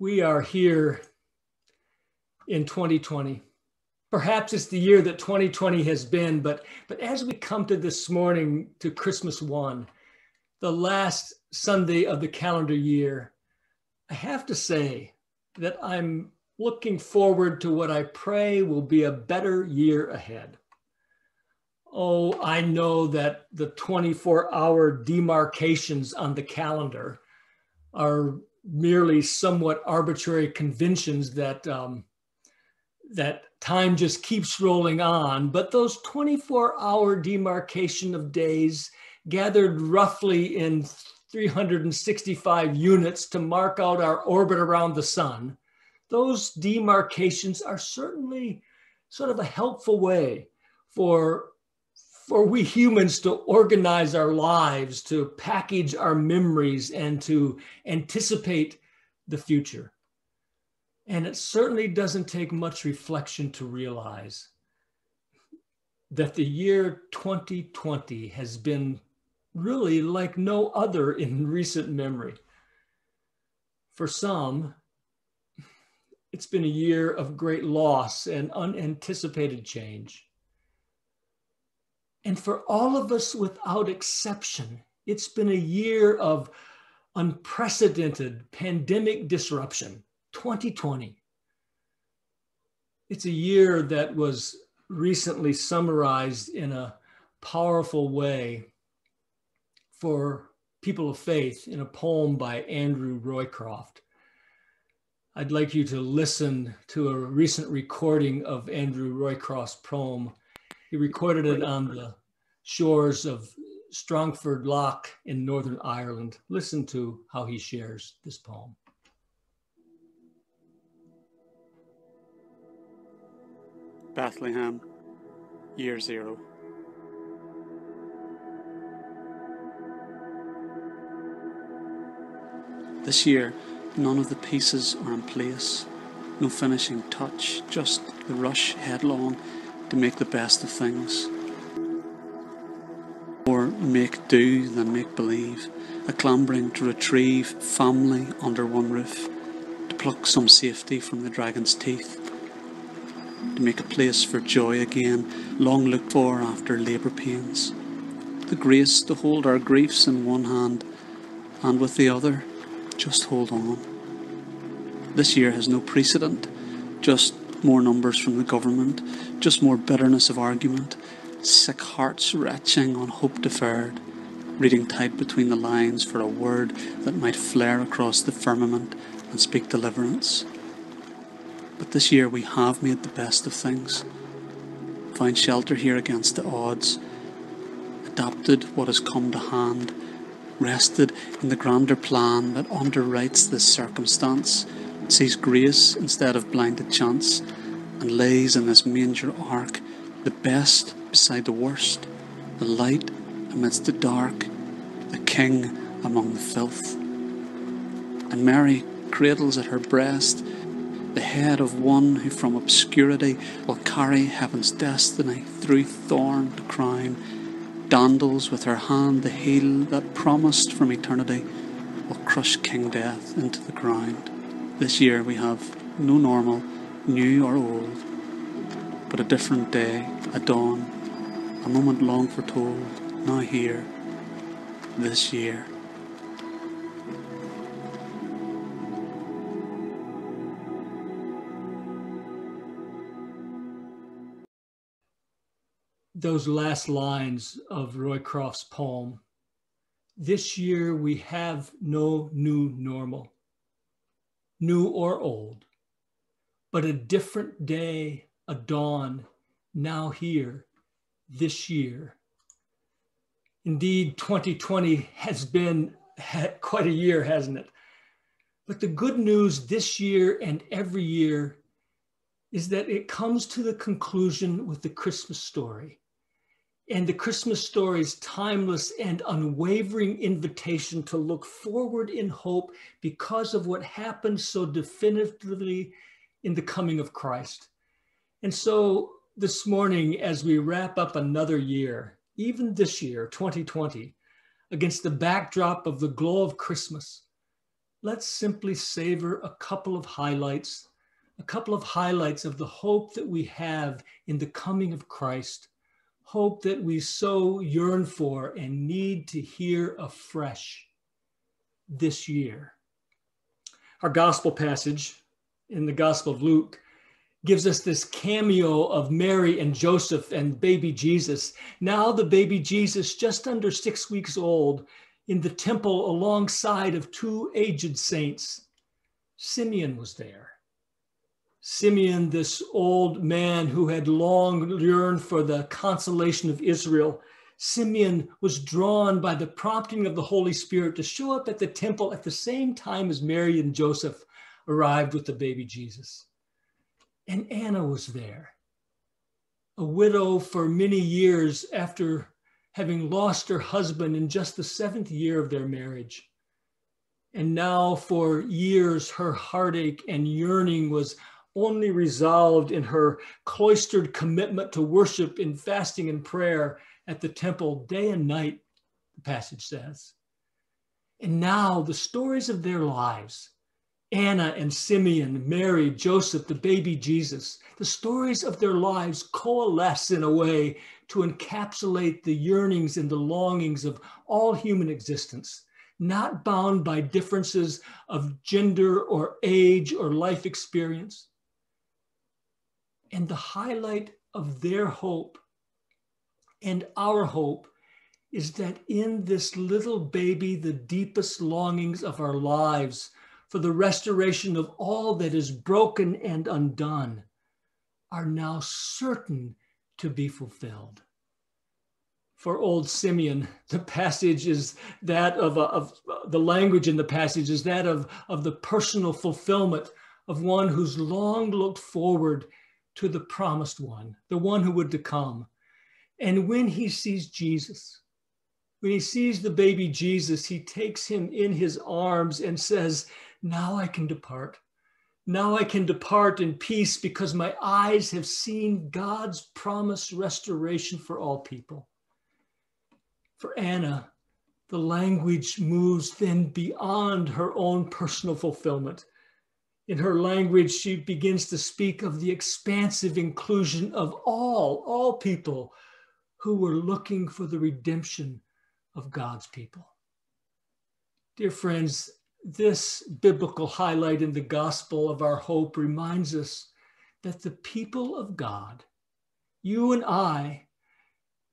we are here in 2020. Perhaps it's the year that 2020 has been, but, but as we come to this morning to Christmas 1, the last Sunday of the calendar year, I have to say that I'm looking forward to what I pray will be a better year ahead. Oh, I know that the 24 hour demarcations on the calendar are merely somewhat arbitrary conventions that um, that time just keeps rolling on. But those 24 hour demarcation of days gathered roughly in 365 units to mark out our orbit around the sun, those demarcations are certainly sort of a helpful way for for we humans to organize our lives, to package our memories, and to anticipate the future. And it certainly doesn't take much reflection to realize that the year 2020 has been really like no other in recent memory. For some, it's been a year of great loss and unanticipated change. And for all of us without exception, it's been a year of unprecedented pandemic disruption, 2020. It's a year that was recently summarized in a powerful way for people of faith in a poem by Andrew Roycroft. I'd like you to listen to a recent recording of Andrew Roycroft's poem he recorded it on the shores of Strangford Lough in Northern Ireland. Listen to how he shares this poem. Bethlehem, year zero. This year, none of the pieces are in place, no finishing touch, just the rush headlong to make the best of things. Or make do than make believe, a clambering to retrieve family under one roof, to pluck some safety from the dragon's teeth, to make a place for joy again, long looked for after labour pains, the grace to hold our griefs in one hand, and with the other, just hold on. This year has no precedent, just more numbers from the government, just more bitterness of argument, sick hearts retching on hope deferred, reading tight between the lines for a word that might flare across the firmament and speak deliverance. But this year we have made the best of things, found shelter here against the odds, adapted what has come to hand, rested in the grander plan that underwrites this circumstance. Sees grace instead of blinded chance, and lays in this manger ark the best beside the worst, the light amidst the dark, the king among the filth. And Mary cradles at her breast the head of one who from obscurity will carry heaven's destiny through thorn to crown, dandles with her hand the heel that promised from eternity will crush King Death into the ground. This year we have no normal, new or old, but a different day, a dawn, a moment long foretold, now here, this year. Those last lines of Roycroft's poem. This year we have no new normal new or old, but a different day, a dawn, now here, this year. Indeed, 2020 has been quite a year, hasn't it? But the good news this year and every year is that it comes to the conclusion with the Christmas story and the Christmas story's timeless and unwavering invitation to look forward in hope because of what happened so definitively in the coming of Christ. And so this morning, as we wrap up another year, even this year, 2020, against the backdrop of the glow of Christmas, let's simply savor a couple of highlights, a couple of highlights of the hope that we have in the coming of Christ, hope that we so yearn for and need to hear afresh this year. Our gospel passage in the Gospel of Luke gives us this cameo of Mary and Joseph and baby Jesus. Now, the baby Jesus, just under six weeks old, in the temple alongside of two aged saints. Simeon was there. Simeon, this old man who had long yearned for the consolation of Israel, Simeon was drawn by the prompting of the Holy Spirit to show up at the temple at the same time as Mary and Joseph arrived with the baby Jesus. And Anna was there, a widow for many years after having lost her husband in just the seventh year of their marriage. And now, for years, her heartache and yearning was only resolved in her cloistered commitment to worship in fasting and prayer at the temple day and night, the passage says. And now, the stories of their lives Anna and Simeon, Mary, Joseph, the baby Jesus, the stories of their lives coalesce in a way to encapsulate the yearnings and the longings of all human existence, not bound by differences of gender or age or life experience. And the highlight of their hope and our hope is that in this little baby, the deepest longings of our lives for the restoration of all that is broken and undone are now certain to be fulfilled. For old Simeon, the passage is that of, uh, of uh, the language in the passage is that of, of the personal fulfillment of one who's long looked forward to the promised one, the one who would to come. And when he sees Jesus, when he sees the baby Jesus, he takes him in his arms and says, now I can depart. Now I can depart in peace because my eyes have seen God's promised restoration for all people. For Anna, the language moves then beyond her own personal fulfillment. In her language, she begins to speak of the expansive inclusion of all, all people who were looking for the redemption of God's people. Dear friends, this biblical highlight in the gospel of our hope reminds us that the people of God, you and I,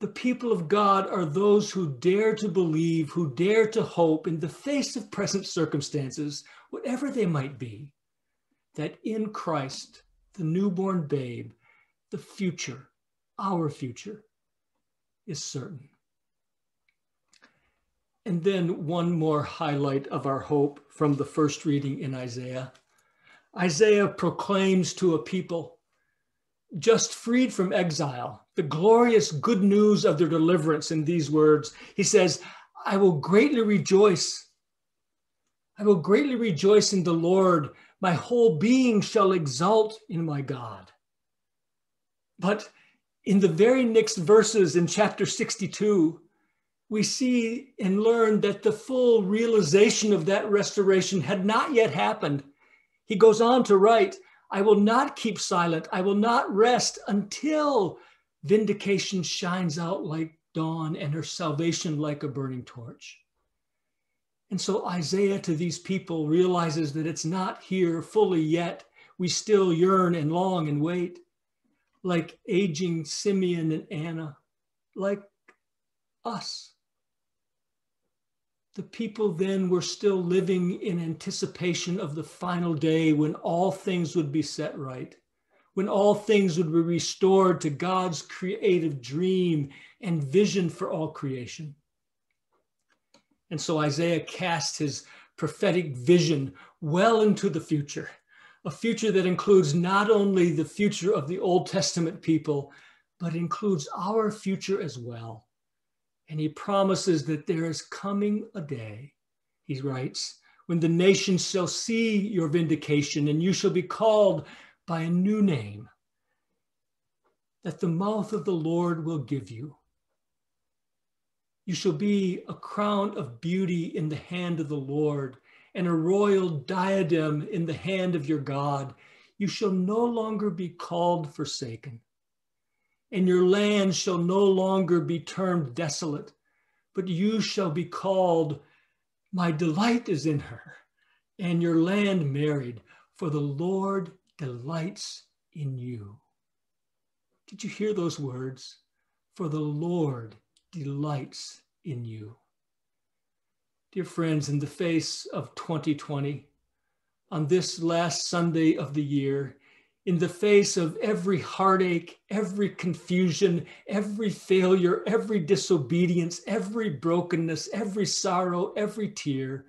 the people of God are those who dare to believe, who dare to hope in the face of present circumstances, whatever they might be, that in Christ, the newborn babe, the future, our future, is certain. And then one more highlight of our hope from the first reading in Isaiah. Isaiah proclaims to a people just freed from exile the glorious good news of their deliverance in these words. He says, I will greatly rejoice. I will greatly rejoice in the Lord. My whole being shall exult in my God. But in the very next verses in chapter 62, we see and learn that the full realization of that restoration had not yet happened. He goes on to write, I will not keep silent. I will not rest until vindication shines out like dawn and her salvation like a burning torch. And so Isaiah to these people realizes that it's not here fully yet. We still yearn and long and wait, like aging Simeon and Anna, like us the people then were still living in anticipation of the final day when all things would be set right, when all things would be restored to God's creative dream and vision for all creation. And so Isaiah cast his prophetic vision well into the future, a future that includes not only the future of the Old Testament people, but includes our future as well and he promises that there is coming a day, he writes, when the nations shall see your vindication and you shall be called by a new name that the mouth of the Lord will give you. You shall be a crown of beauty in the hand of the Lord, and a royal diadem in the hand of your God. You shall no longer be called forsaken, and your land shall no longer be termed desolate, but you shall be called, My delight is in her, and your land married, for the Lord delights in you. Did you hear those words? For the Lord delights in you. Dear friends, in the face of 2020, on this last Sunday of the year, in the face of every heartache, every confusion, every failure, every disobedience, every brokenness, every sorrow, every tear,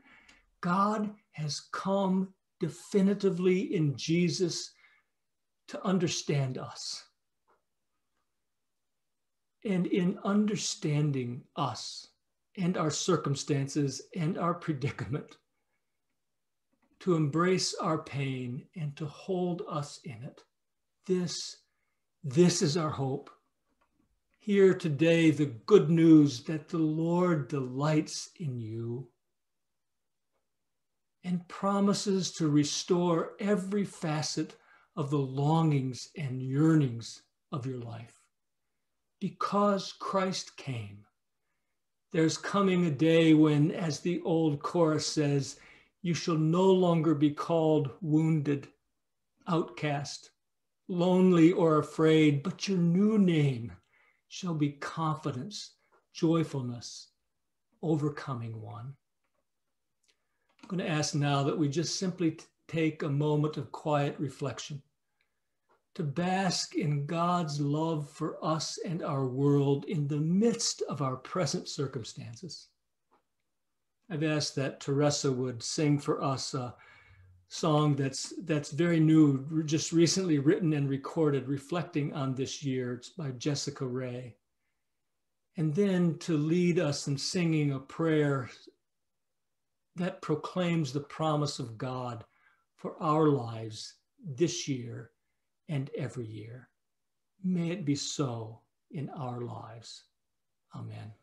God has come definitively in Jesus to understand us. And in understanding us and our circumstances and our predicament, to embrace our pain and to hold us in it. This, this is our hope. Hear today the good news that the Lord delights in you and promises to restore every facet of the longings and yearnings of your life. Because Christ came, there's coming a day when, as the old chorus says, you shall no longer be called wounded, outcast, lonely, or afraid, but your new name shall be confidence, joyfulness, overcoming one. I'm going to ask now that we just simply take a moment of quiet reflection to bask in God's love for us and our world in the midst of our present circumstances. I've asked that Teresa would sing for us a song that's that's very new, just recently written and recorded, reflecting on this year. It's by Jessica Ray. And then to lead us in singing a prayer that proclaims the promise of God for our lives this year and every year. May it be so in our lives. Amen.